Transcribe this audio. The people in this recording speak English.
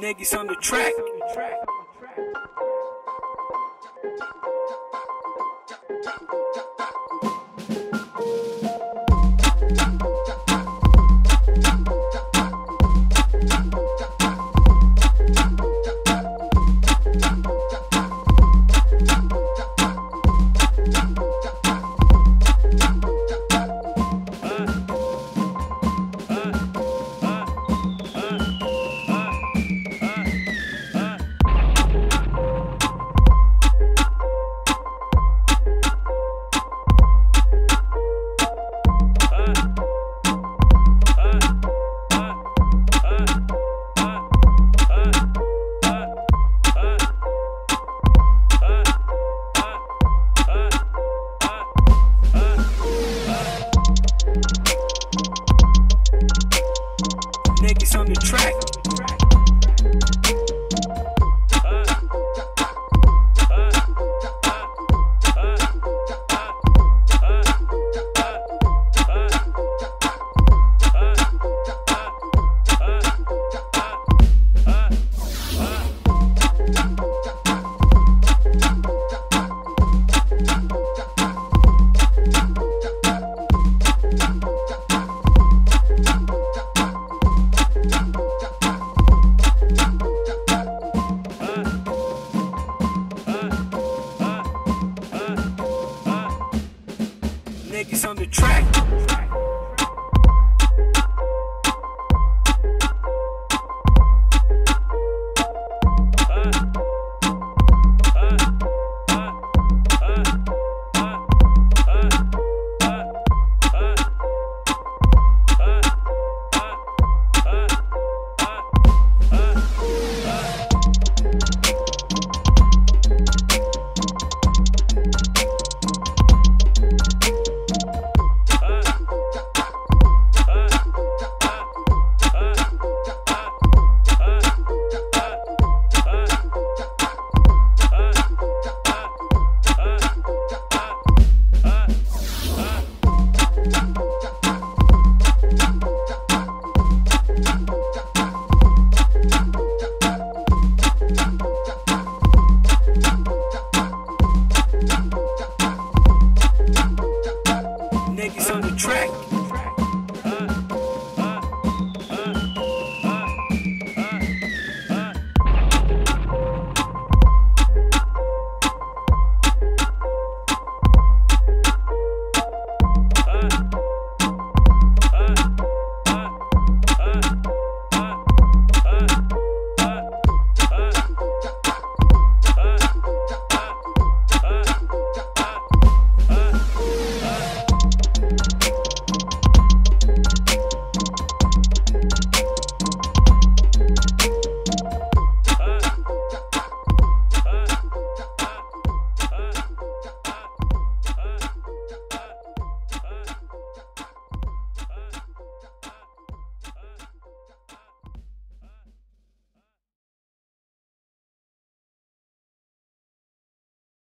Niggas on the track. Niggas on the track. Niggas on the track.